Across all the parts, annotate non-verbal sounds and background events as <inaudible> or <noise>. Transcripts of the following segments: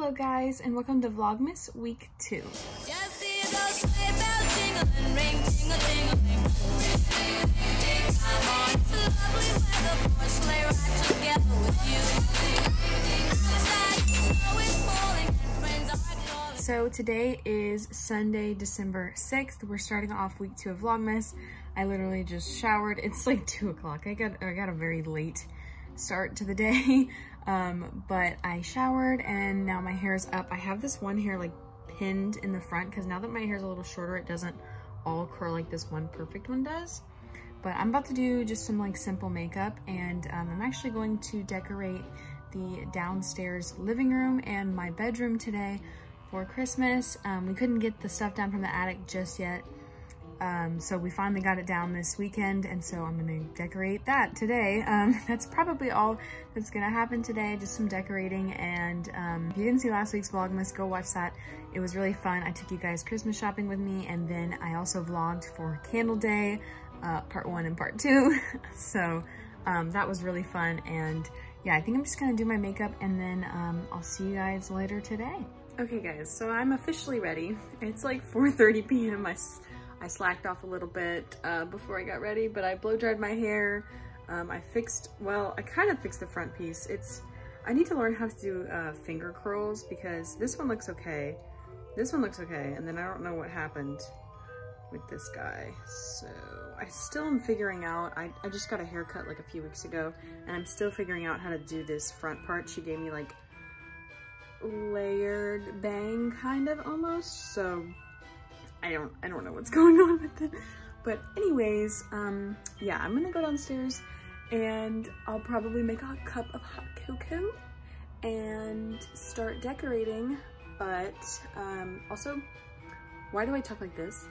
Hello guys and welcome to Vlogmas week two. So today is Sunday, December 6th. We're starting off week two of Vlogmas. I literally just showered. It's like two o'clock. I got I got a very late start to the day. <laughs> Um, but I showered and now my hair is up. I have this one hair like pinned in the front because now that my hair is a little shorter, it doesn't all curl like this one perfect one does. But I'm about to do just some like simple makeup and um, I'm actually going to decorate the downstairs living room and my bedroom today for Christmas. Um, we couldn't get the stuff down from the attic just yet. Um, so we finally got it down this weekend and so I'm gonna decorate that today. Um, <laughs> that's probably all that's gonna happen today, just some decorating and um, if you didn't see last week's Vlogmas, go watch that. It was really fun. I took you guys Christmas shopping with me and then I also vlogged for Candle Day, uh, part one and part two. <laughs> so um, that was really fun and yeah, I think I'm just gonna do my makeup and then um, I'll see you guys later today. Okay guys, so I'm officially ready. It's like 4.30 p.m. I I slacked off a little bit uh, before I got ready, but I blow dried my hair. Um, I fixed, well, I kind of fixed the front piece. It's, I need to learn how to do uh, finger curls because this one looks okay. This one looks okay. And then I don't know what happened with this guy. So I still am figuring out, I, I just got a haircut like a few weeks ago and I'm still figuring out how to do this front part. She gave me like layered bang kind of almost. So I don't I don't know what's <laughs> going on with it. But anyways, um, yeah, I'm gonna go downstairs and I'll probably make a cup of hot cocoa and start decorating. But um, also, why do I talk like this?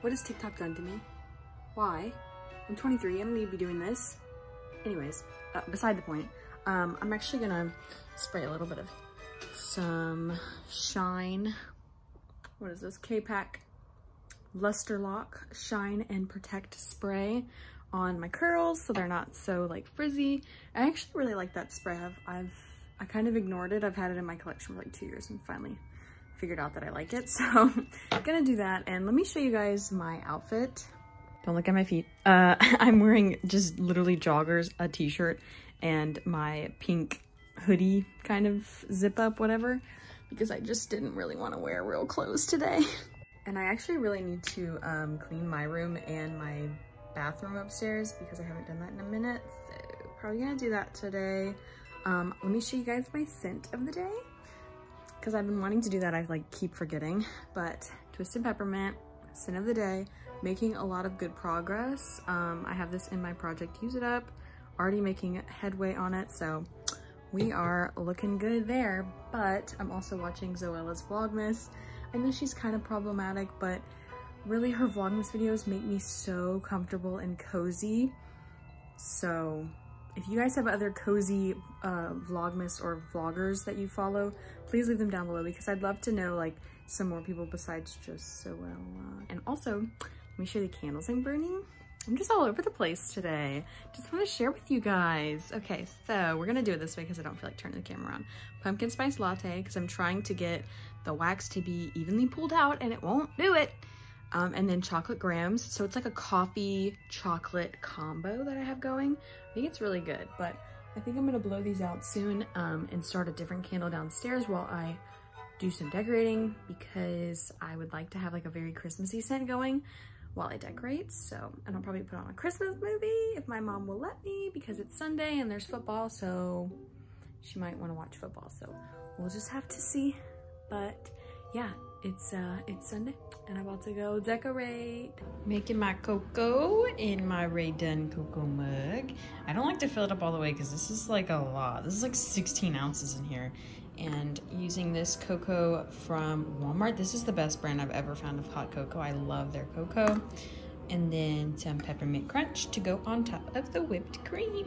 What has TikTok done to me? Why? I'm 23, I don't need to be doing this. Anyways, uh, beside the point, um, I'm actually gonna spray a little bit of some shine what is this? K-Pak Luster Lock Shine and Protect Spray on my curls so they're not so like frizzy. I actually really like that spray. I've, I've I kind of ignored it. I've had it in my collection for like two years and finally figured out that I like it. <laughs> So I'm gonna do that. And let me show you guys my outfit. Don't look at my feet. Uh, <laughs> I'm wearing just literally joggers, a t-shirt, and my pink hoodie kind of zip up, whatever because I just didn't really want to wear real clothes today. <laughs> And I actually really need to um, clean my room and my bathroom upstairs because I haven't done that in a minute. So probably gonna do that today. Um, let me show you guys my scent of the day because I've been wanting to do that. I like keep forgetting, but Twisted Peppermint, scent of the day, making a lot of good progress. Um, I have this in my project Use It Up, already making headway on it. So we are looking good there, but I'm also watching Zoella's Vlogmas. I know she's kind of problematic, but really her Vlogmas videos make me so comfortable and cozy. So if you guys have other cozy uh, Vlogmas or vloggers that you follow, please leave them down below because I'd love to know like some more people besides just Zoella. And also, let me show you the candles I'm burning. I'm just all over the place today. Just want to share with you guys. Okay, so we're gonna do it this way because I don't feel like turning the camera on. Pumpkin spice latte because I'm trying to get the wax to be evenly pulled out and it won't do it. Um, and then chocolate grams. So it's like a coffee chocolate combo that I have going. I think it's really good, but I think I'm gonna blow these out soon um, and start a different candle downstairs while I do some decorating because I would like to have like a very Christmassy scent going while I decorate. So, and I'll probably put on a Christmas movie if my mom will let me because it's Sunday and there's football. So she might want to watch football. So we'll just have to see. But yeah, it's uh it's Sunday and I'm about to go decorate. Making my cocoa in my Rae Dunn cocoa mug. I don't like to fill it up all the way because this is like a lot. This is like 16 ounces in here and using this cocoa from Walmart. This is the best brand I've ever found of hot cocoa. I love their cocoa. And then some peppermint crunch to go on top of the whipped cream.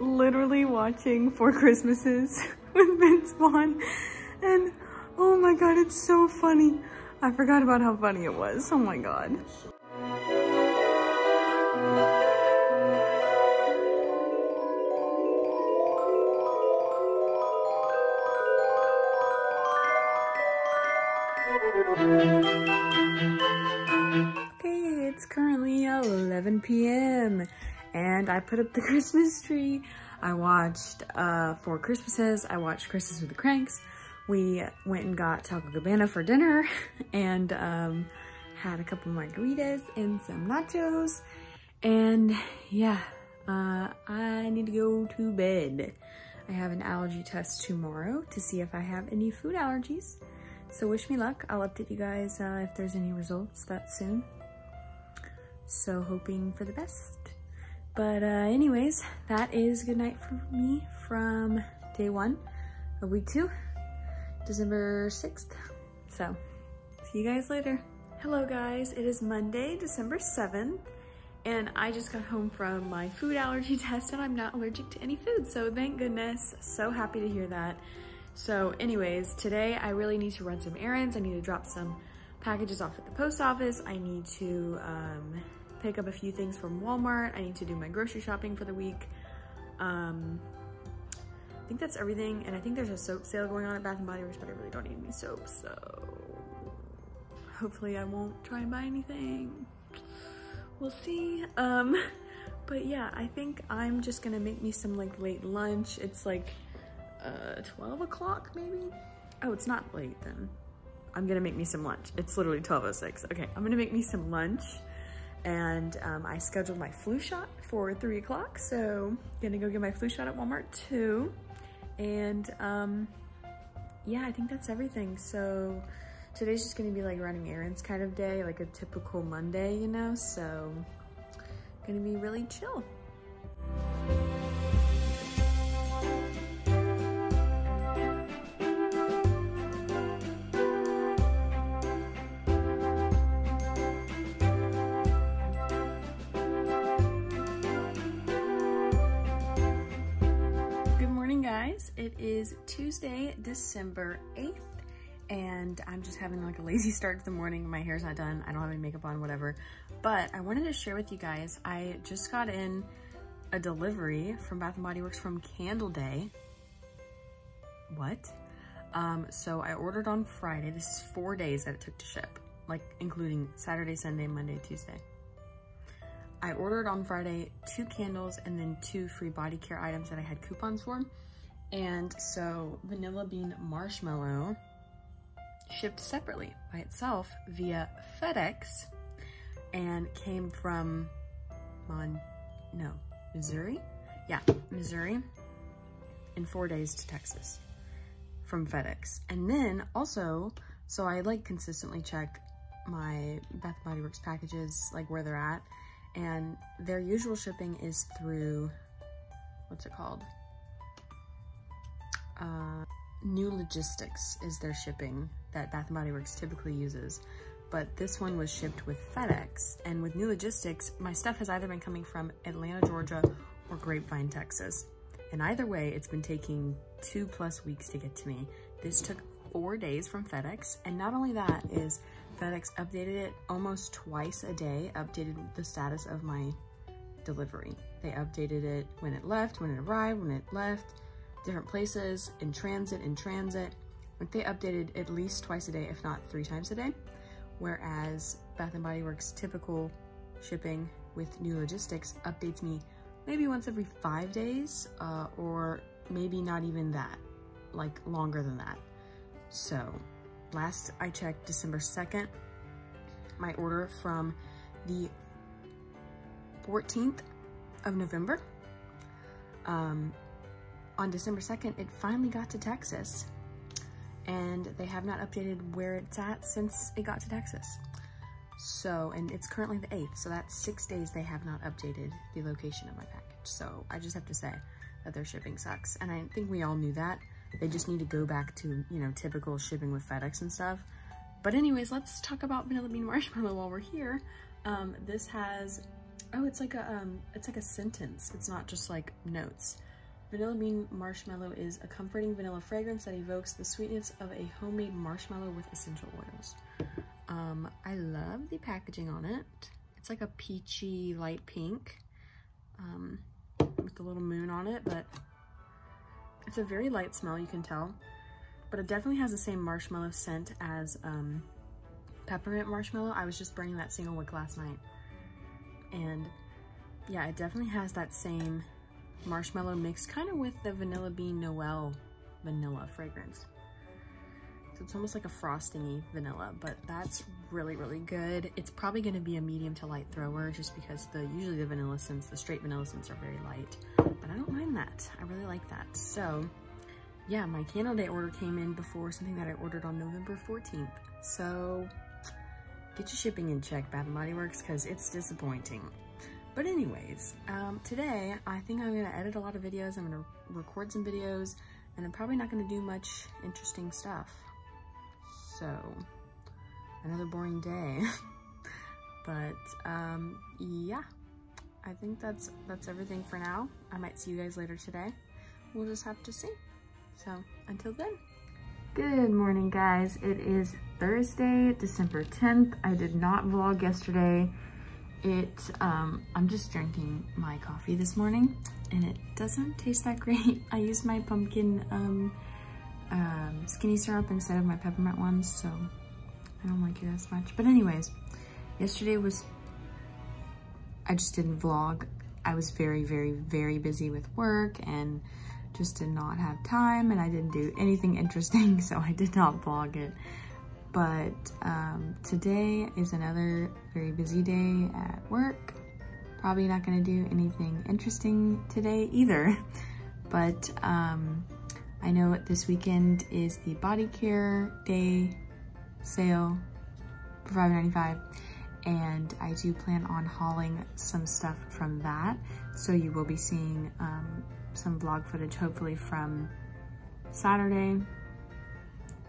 Literally watching Four Christmases <laughs> with Vince Vaughn and oh my my god, it's so funny. I forgot about how funny it was. Oh my god. Okay, it's currently 11 p.m. and I put up the <laughs> Christmas tree. I watched uh, Four Christmases. I watched Christmas with the Cranks. We went and got Taco Cabana for dinner <laughs> and um, had a couple margaritas and some nachos. And yeah, uh, I need to go to bed. I have an allergy test tomorrow to see if I have any food allergies. So wish me luck. I'll update you guys uh, if there's any results that soon. So hoping for the best. But uh, anyways, that is good night for me from day one of week two, December 6th. So see you guys later. Hello guys, it is Monday, December 7th. And I just got home from my food allergy <laughs> test and I'm not allergic to any food. So thank goodness, so happy to hear that. So anyways, today I really need to run some errands. I need to drop some packages off at the post office. I need to um, pick up a few things from Walmart. I need to do my grocery shopping for the week. Um, think that's everything. And I think there's a soap sale going on at Bath & Body Works, but I really don't need any soap. So hopefully I won't try and buy anything. We'll see. Um, <laughs> but yeah, I think I'm just gonna make me some like late lunch. It's like uh, 12 o'clock maybe? Oh, it's not late then. I'm gonna make me some lunch. It's literally 12.06. Okay, I'm gonna make me some lunch and um, I scheduled my flu shot for three o'clock. So gonna go get my flu shot at Walmart too. And um, yeah, I think that's everything. So today's just gonna be like running errands kind of day, like a typical Monday, you know? So gonna be really chill. Guys. It is Tuesday, December 8th, and I'm just having like a lazy <laughs> start to the morning. My hair's not done. I don't have any makeup on, whatever. But I wanted to share with you guys, I just got in a delivery from Bath & Body Works from Candle Day. What? Um, so I ordered on Friday. This is four days that it took to ship, like including Saturday, Sunday, Monday, Tuesday. I ordered on Friday two candles and then two free body care items that I had coupons for. And so Vanilla Bean Marshmallow shipped separately by itself via FedEx and came from Mon, no, Missouri? Yeah, Missouri in four days to Texas from FedEx. And then also, so I like consistently check my Bath Body Works packages, like where they're at. And their usual shipping is through, what's it called? Uh, New Logistics is their shipping that Bath & Body Works typically uses. But this one was shipped with FedEx. And with New Logistics, my stuff has either been coming from Atlanta, Georgia or Grapevine, Texas. And either way, it's been taking two plus weeks to get to me. This took four days from FedEx. And not only that is FedEx updated it almost twice a day, updated the status of my delivery. They updated it when it left, when it arrived, when it left, different places, in transit, in transit. Like they updated at least twice a day, if not three times a day. Whereas Bath & Body Works typical shipping with new logistics updates me maybe once every five days uh, or maybe not even that, like longer than that. So last I checked December 2nd, my order from the 14th of November um, on December 2nd, it finally got to Texas and they have not updated where it's at since it got to Texas. So, and it's currently the 8th, so that's six days they have not updated the location of my package. So I just have to say that their shipping sucks. And I think we all knew that. They just need to go back to, you know, typical shipping with FedEx and stuff. But anyways, let's talk about Vanilla Bean <laughs> Marshmallow while we're here. Um, this has, oh, it's like a, um, it's like a sentence. It's not just like notes. Vanilla Bean Marshmallow is a comforting vanilla fragrance that evokes the sweetness of a homemade marshmallow with essential oils. Um, I love the packaging on it. It's like a peachy light pink um, with a little moon on it, but it's a very light smell, you can tell. But it definitely has the same marshmallow scent as um, peppermint marshmallow. I was just burning that single wick last night. And yeah, it definitely has that same marshmallow mix, kind of with the Vanilla Bean Noel vanilla fragrance. So it's almost like a frostingy vanilla, but that's really, really good. It's probably gonna be a medium to light thrower just because the usually the vanilla scents, the straight vanilla scents are very light, but I don't mind that. I really like that. So yeah, my candle day order came in before something that I ordered on November 14th. So get your shipping in check, Bath & Body Works, because it's disappointing. But anyways, um, today I think I'm gonna edit a lot of videos. I'm gonna record some videos and I'm probably not gonna do much interesting stuff. So another boring day. <laughs> but um, yeah, I think that's that's everything for now. I might see you guys later today. We'll just have to see. So until then. Good morning guys. It is Thursday, December 10th. I did not vlog yesterday. It, um, I'm just drinking my coffee this morning and it doesn't taste that great. <laughs> I used my pumpkin um, um, skinny syrup instead of my peppermint ones, so I don't like it as much. But anyways, yesterday was, I just didn't vlog. I was very, very, very busy with work and just did not have time and I didn't do anything <laughs> interesting, so I did not vlog it but um, today is another very busy day at work. Probably not gonna do anything interesting today either, <laughs> but um, I know this weekend is the body care day sale for $5.95 and I do plan on hauling some stuff from that. So you will be seeing um, some vlog footage hopefully from Saturday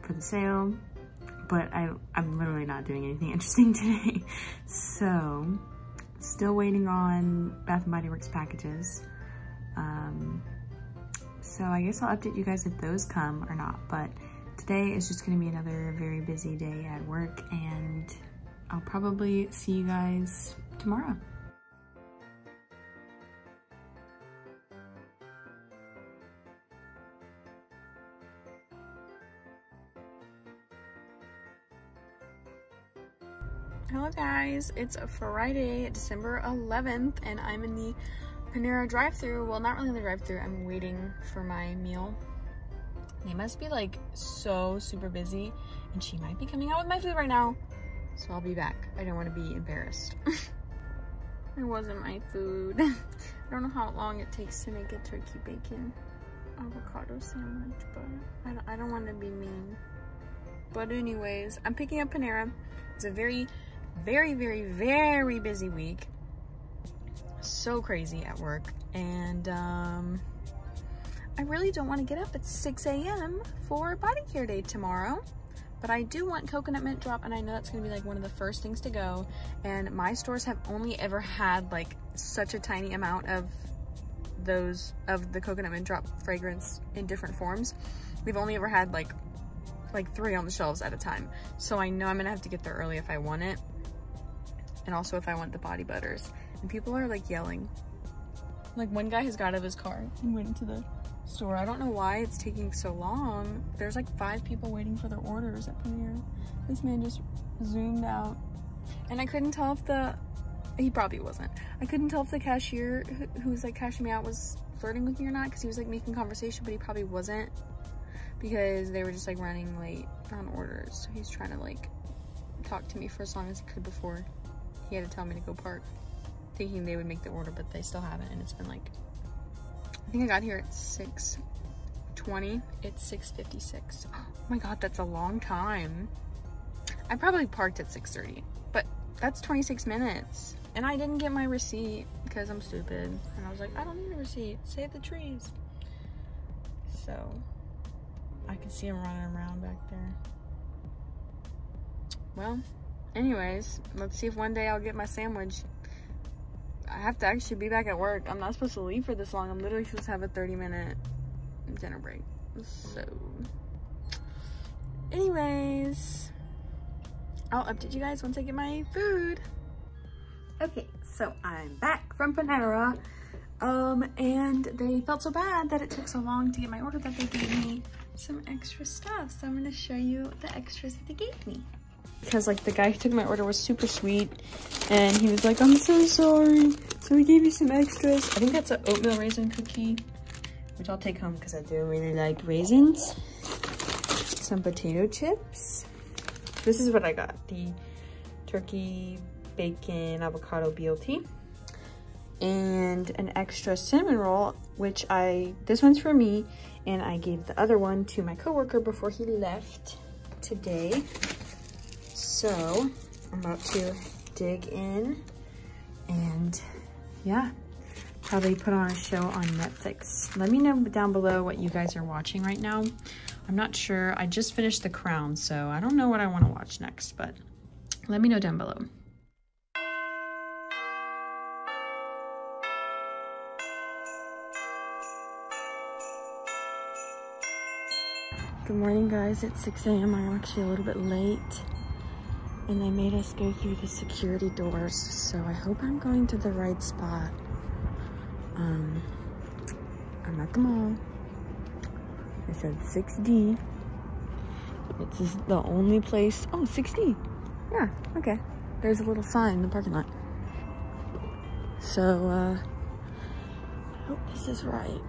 for the sale but I, I'm literally not doing anything <laughs> interesting today. So, still waiting on Bath & Body Works packages. Um, so I guess I'll update you guys if those come or not, but today is just gonna be another very busy day at work and I'll probably see you guys tomorrow. Guys, it's a Friday, December 11th, and I'm in the Panera drive through Well, not really in the drive through I'm waiting for my meal. They must be like so super busy, and she might be coming out with my food right now. So I'll be back. I don't want to be embarrassed. <laughs> it wasn't my food. <laughs> I don't know how long it takes to make a turkey bacon avocado sandwich, but I don't, I don't want to be mean. But anyways, I'm picking up Panera. It's a very very, very, very busy week. So crazy at work. And um, I really don't want to get up at 6 a.m. for body care day tomorrow. But I do want coconut mint drop and I know that's going to be like one of the first things to go. And my stores have only ever had like such a tiny amount of those, of the coconut mint drop fragrance in different forms. We've only ever had like like three on the shelves at a time. So I know I'm gonna have to get there early if I want it and also if I want the body butters. And people are like yelling. Like one guy has got out of his car and went into the store. I don't know why it's taking so long. There's like five people waiting for their orders at Panera. This man just zoomed out. And I couldn't tell if the, he probably wasn't. I couldn't tell if the cashier who, was like cashing me out was flirting with me or not because he was like making conversation, but he probably wasn't because they were just like running late on orders. So he's trying to like talk to me for as long as he could before he had to tell me to go park, thinking they would make the order, but they still haven't. And it's been like, I think I got here at 6.20. It's 6.56. <gasps> Oh my God, that's a long time. I probably parked at 6.30, but that's 26 minutes. And I didn't get my receipt because I'm stupid. And I was like, I don't need a receipt. Save the trees. So I can see him running around back there. Well, anyways, let's see if one day I'll get my sandwich. I have to actually be back at work. I'm not supposed to leave for this long. I'm literally supposed to have a 30 minute dinner break. So, anyways, I'll update you guys once I get my food. Okay, so I'm back from Panera. Um, and they felt so bad that it took so long to get my order that they gave me some extra stuff. So I'm gonna show you the extras that they gave me. Because like the guy who took my order was super sweet and he was like, I'm so sorry. So he gave me some extras. I think that's an oatmeal raisin cookie, which I'll take home because I do really like raisins. Some potato chips. This is what I got. The turkey, bacon, avocado BLT and an extra cinnamon roll, which I, this one's for me, and I gave the other one to my coworker before he left today. So I'm about to dig in and yeah, probably put on a show on Netflix. Let me know down below what you guys are watching right now. I'm not sure. I just finished The Crown, so I don't know what I want to watch next, but let me know down below. Good morning guys, it's 6 a.m. I'm actually a little bit late and they made us go through the security doors so I hope I'm going to the right spot. Um, I'm at the mall. I said 6D. This is the only place, oh 6D. Yeah, okay. There's a little sign in the parking lot. So, uh, I hope this is right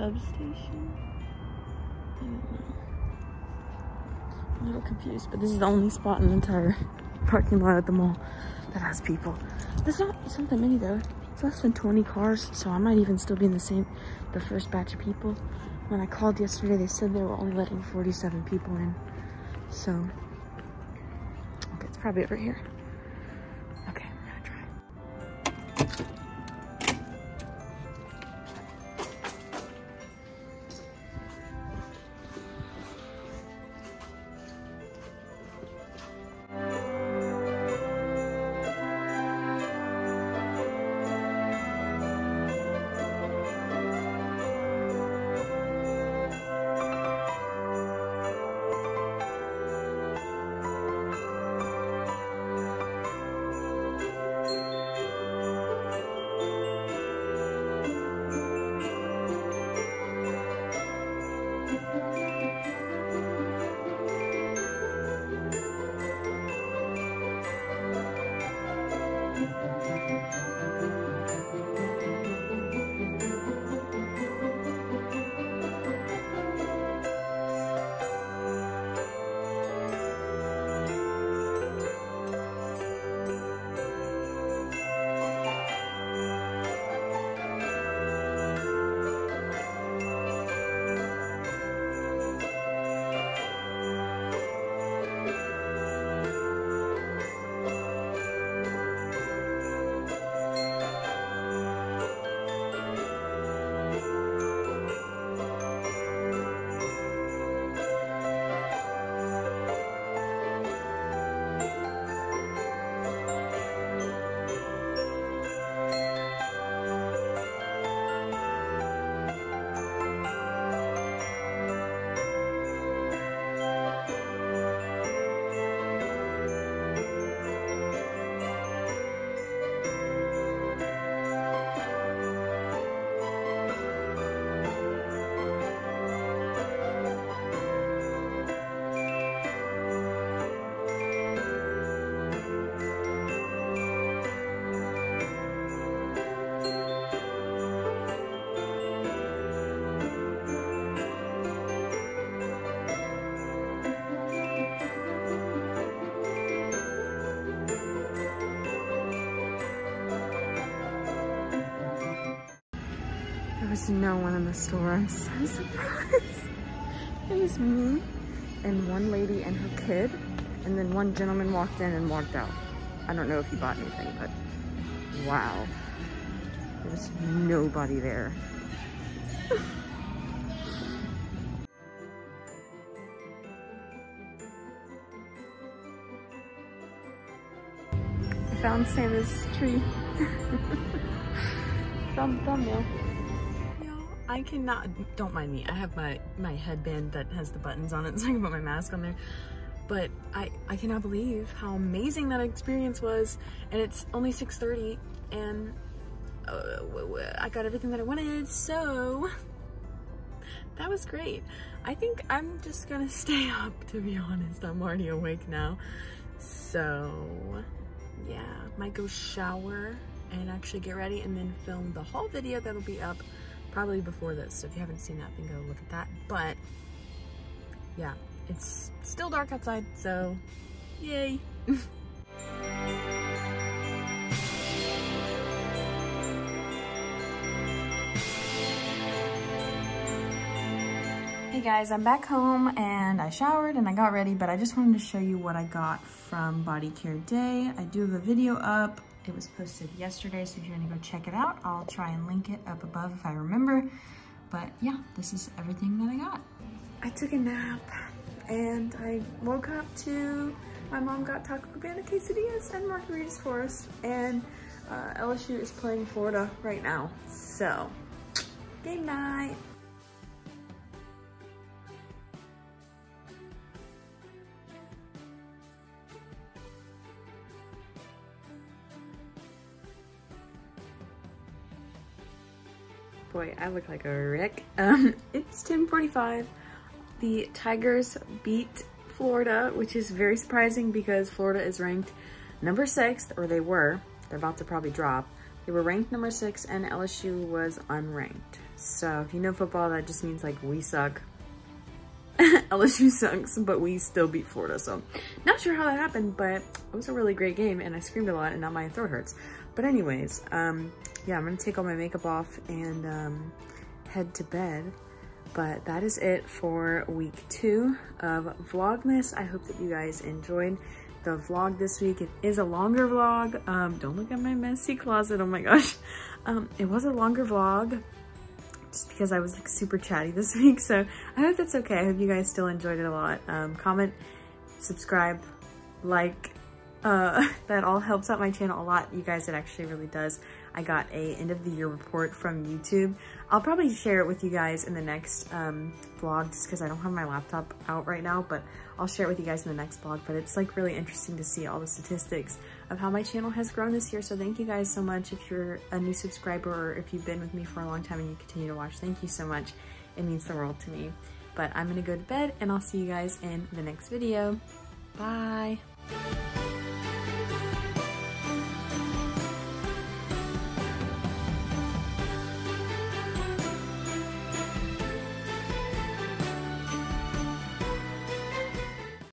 substation? I don't know. A little confused, but this is the only spot in the entire parking lot at the mall that has people. There's not, it's not that many though. It's less than 20 cars, so I might even still be in the same, the first batch of people. When I called yesterday, they said they were only letting 47 people in. So, okay, it's probably over here. Was no one in the store. I'm so surprised. It was me and one lady and her kid. And then one gentleman walked in and walked out. I don't know if he bought anything, but wow. There was nobody there. <laughs> I found Santa's tree. <laughs> Thumb thumbnail. I cannot, don't mind me. I have my, my headband that has the buttons on it <laughs> so I can put my mask on there. But I, I cannot believe how amazing that experience was. And it's only 6.30 and uh, I got everything that I wanted. So <laughs> that was great. I think I'm just gonna <laughs> stay up to be honest. I'm already awake now. So yeah, might go shower and actually get ready and then film the whole video that'll be up probably before this. So if you haven't seen that, then go look at that. But yeah, it's still dark outside, so yay. <laughs> Hey guys, I'm back home and I showered and I got ready, but I just wanted to show you what I got from Body Care Day. I do have a video up. It was posted yesterday, so if you want to go check it out, I'll try and link it up above if I remember. But yeah, this is everything that I got. I took a nap and I woke up to my mom got Taco Cabana quesadillas and margaritas for us, and uh, LSU is playing Florida right now. So, game night. Boy, I look like a wreck. Um, <laughs> it's 1045. The Tigers beat Florida, which is very surprising because Florida is ranked number six, or they were. They're about to probably drop. They were ranked number six and LSU was unranked. So if you know football, that just means like we suck. <laughs> LSU sucks, but we still beat Florida. So not sure how that happened, but it was a really great game and I screamed a lot and now my throat hurts. But anyways, um, yeah, I'm gonna take all my makeup off and um, head to bed. But that is it for week two of Vlogmas. I hope that you guys enjoyed the vlog this week. It is a longer vlog. Um, don't look at my messy closet, oh my gosh. Um, it was a longer vlog just because I was like super chatty this <laughs> week. So I hope that's okay. I hope you guys still enjoyed it a lot. Um, comment, subscribe, like, uh, <laughs> that all helps out my channel a lot. You guys, it actually really does. I got a end of the year report from YouTube. I'll probably share it with you guys in the next um, vlog just because I don't have my laptop out right now, but I'll share it with you guys in the next vlog. But it's like really interesting to see all the statistics of how my channel has grown this year. So thank you guys so much. If you're a new subscriber or if you've been with me for a long time and you continue to watch, thank you so much. It means the world to me. But I'm gonna go to bed and I'll see you guys in the next video. Bye.